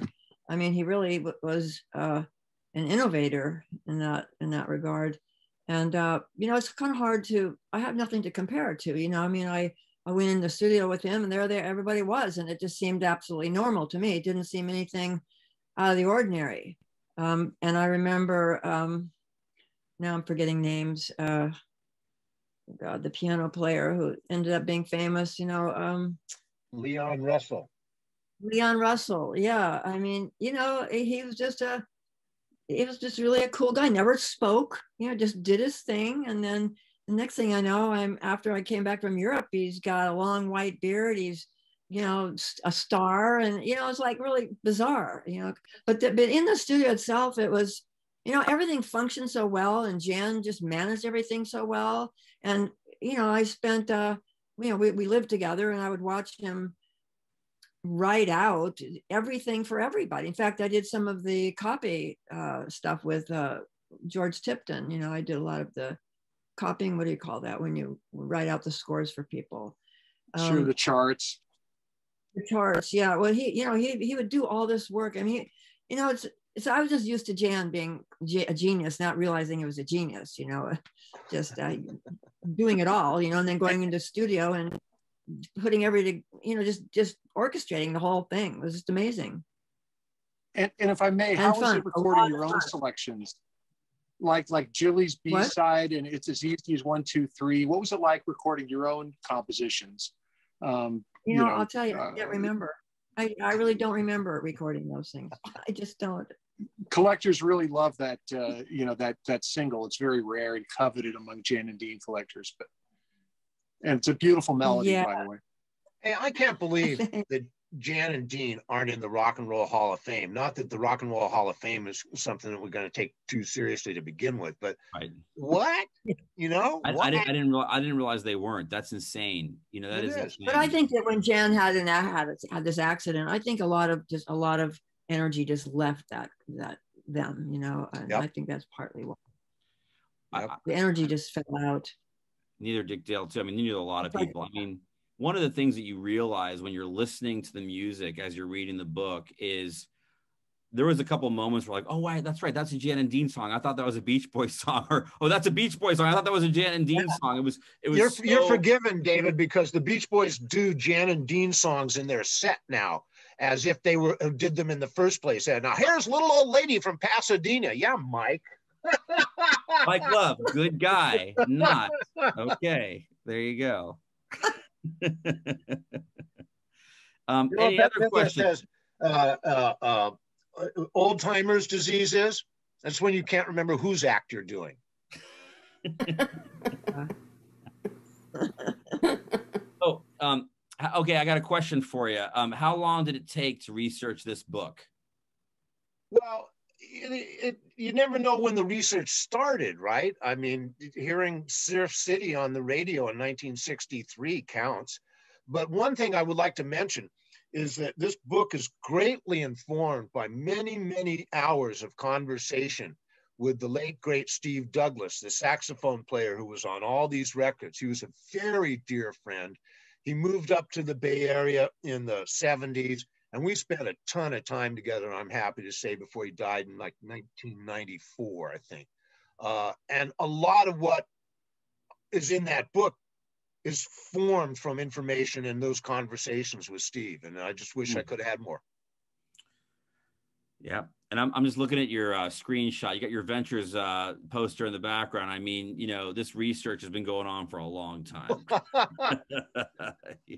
I mean, he really w- was uh, an innovator in that in that regard. And uh, you know, it's kind of hard to. I have nothing to compare it to. You know, I mean, I I went in the studio with him, and there there everybody was, and it just seemed absolutely normal to me. It didn't seem anything out of the ordinary. Um, and I remember um, now I'm forgetting names. Uh, God, the piano player who ended up being famous. You know, um, Leon Russell. Leon Russell. Yeah. I mean, you know, he was just a, he was just really a cool guy. Never spoke, you know, just did his thing. And then the next thing I know, I'm after I came back from Europe, he's got a long white beard. He's, you know, a star. And, you know, it's like really bizarre, you know, but, the, but in the studio itself, it was, you know, everything functioned so well. And Jan just managed everything so well. And, you know, I spent, uh, you know, we, we lived together and I would watch him write out everything for everybody. In fact, I did some of the copy uh, stuff with uh, George Tipton. You know, I did a lot of the copying. What do you call that when you write out the scores for people? Um, sure, the charts. The charts, yeah. Well, he, you know, he he would do all this work. I mean, you know, it's so I was just used to Jan being a genius, not realizing he was a genius. You know, just uh, doing it all. You know, and then going into studio and putting everything, you know, just just orchestrating the whole thing. It was just amazing. And, and if I may, and how fun. was it recording your own selections? Like like Jilly's B side and it's as easy as one, two, three. What was it like recording your own compositions? Um, you, know, you know, I'll tell you, uh, I can't remember. I, I really don't remember recording those things. I just don't. Collectors really love that, uh, you know, that that single. It's very rare and coveted among Jan and Dean collectors. But and it's a beautiful melody, yeah. by the way. Hey, I can't believe that Jan and Dean aren't in the Rock and Roll Hall of Fame. Not that the Rock and Roll Hall of Fame is something that we're going to take too seriously to begin with, but right. what? You know, I, I, didn't, I didn't, realize, I didn't realize they weren't. That's insane. You know, that it is. is. But I think that when Jan had an had, had this accident, I think a lot of just a lot of energy just left that that them. You know, and yep. I think that's partly why. I, the energy just fell out. Neither Dick Dale too. I mean, you knew a lot of people. I mean, one of the things that you realize when you're listening to the music as you're reading the book is there was a couple moments where like, oh, why that's right, that's a Jan and Dean song. I thought that was a Beach Boys song, or oh, that's a Beach Boys song. I thought that was a Jan and Dean song. It was, it was. You're, so... you're forgiven, David, because the Beach Boys do Jan and Dean songs in their set now, as if they were uh, did them in the first place. And now here's little old lady from Pasadena. Yeah, Mike. Mike Love, good guy, not okay. There you go. um, you know any other questions? Uh, uh, uh, old timers disease is? That's when you can't remember whose act you're doing. oh, um, okay. I got a question for you. Um, how long did it take to research this book? Well, it, it, you never know when the research started, right? I mean, hearing Surf City on the radio in 1963 counts. But one thing I would like to mention is that this book is greatly informed by many, many hours of conversation with the late, great Steve Douglas, the saxophone player who was on all these records. He was a very dear friend. He moved up to the Bay Area in the 70s, and we spent a ton of time together, I'm happy to say, before he died in like 1994, I think. Uh, and a lot of what is in that book is formed from information in those conversations with Steve. And I just wish mm. I hmm. could have had more. Yeah. And I'm, I'm just looking at your uh, screenshot. You got your ventures uh, poster in the background. I mean, you know, this research has been going on for a long time.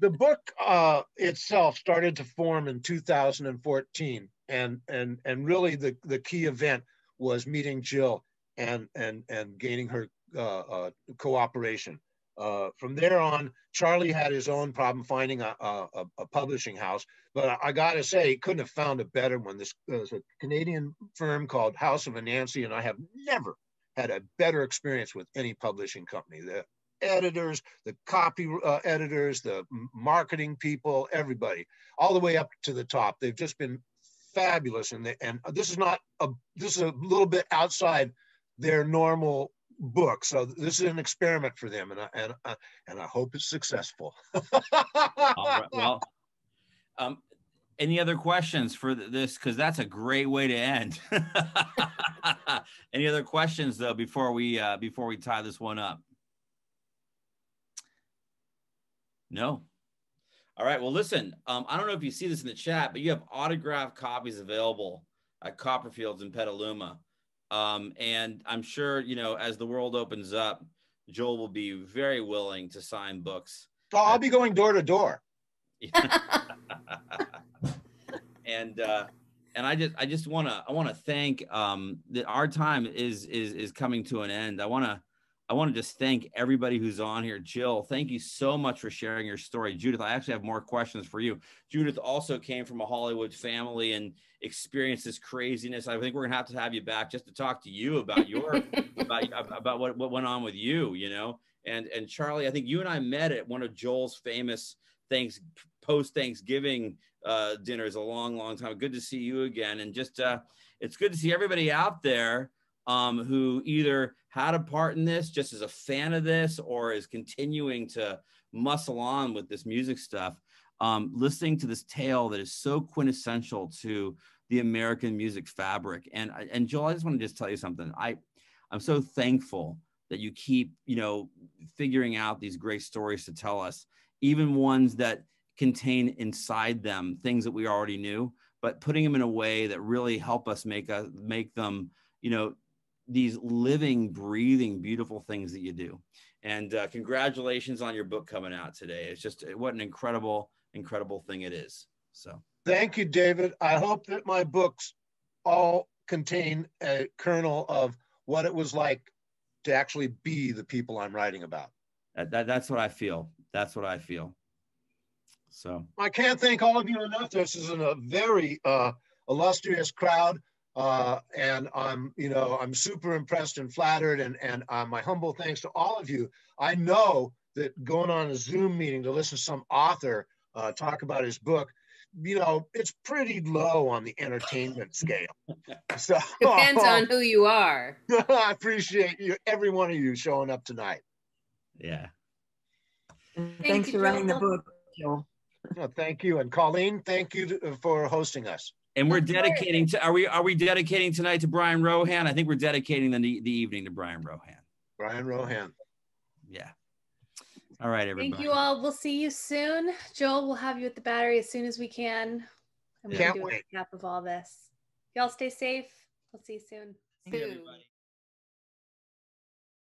the book uh, itself started to form in 2014. And, and, and really the, the key event was meeting Jill and, and, and gaining her uh, uh, cooperation. Uh, from there on, Charlie had his own problem finding a, a, a publishing house, but I, I got to say, he couldn't have found a better one. This was a Canadian firm called House of Anansi, and I have never had a better experience with any publishing company. The editors, the copy uh, editors, the marketing people, everybody, all the way up to the top. They've just been fabulous, and they, and this is not a this is a little bit outside their normal book. So this is an experiment for them, and I, and I, and I hope it's successful. Well, um, any other questions for this? Because that's a great way to end. any other questions though before we uh, before we tie this one up? No. All right. Well, listen. Um, I don't know if you see this in the chat, but you have autographed copies available at Copperfields in Petaluma. Um, and I'm sure, you know, as the world opens up, Joel will be very willing to sign books. I'll be going door to door. and uh, and I just I just want to I want to thank um, that our time is is is coming to an end. I want to I want to just thank everybody who's on here. Jill, thank you so much for sharing your story. Judith, I actually have more questions for you. Judith also came from a Hollywood family and experienced this craziness. I think we're gonna have to have you back just to talk to you about your about, about what, what went on with you, you know. And and Charlie, I think you and I met at one of Joel's famous thanks post Thanksgiving uh, dinners a long, long time. Good to see you again. And just uh, it's good to see everybody out there um, who either had a part in this, just as a fan of this, or is continuing to muscle on with this music stuff. Um, listening to this tale that is so quintessential to the American music fabric. And and Joel, I just want to just tell you something. I I'm so thankful that you keep you know figuring out these great stories to tell us, even ones that contain inside them things that we already knew, but putting them in a way that really help us make a make them you know these living, breathing, beautiful things that you do. And uh, congratulations on your book coming out today. It's just what an incredible, incredible thing it is. So thank you, David. I hope that my books all contain a kernel of what it was like to actually be the people I'm writing about. That, that, that's what I feel. That's what I feel. So I can't thank all of you enough. This is a very uh, illustrious crowd. Uh, and I'm, you know, I'm super impressed and flattered, and and uh, my humble thanks to all of you. I know that going on a Zoom meeting to listen to some author uh, talk about his book, you know, it's pretty low on the entertainment scale. So Depends on who you are. I appreciate you, every one of you showing up tonight. Yeah. Thanks you, for writing the book, Joel. No, thank you, and Colleen, thank you to- for hosting us. And we're dedicating to are we are we dedicating tonight to Brian Rohan? I think we're dedicating the the evening to Brian Rohan. Brian Rohan. Yeah. All right, everybody. Thank you all. We'll see you soon. Joel, we'll have you at the battery as soon as we can. And we Can't do wait. a recap of all this. Y'all stay safe. We'll see you soon. See you, everybody.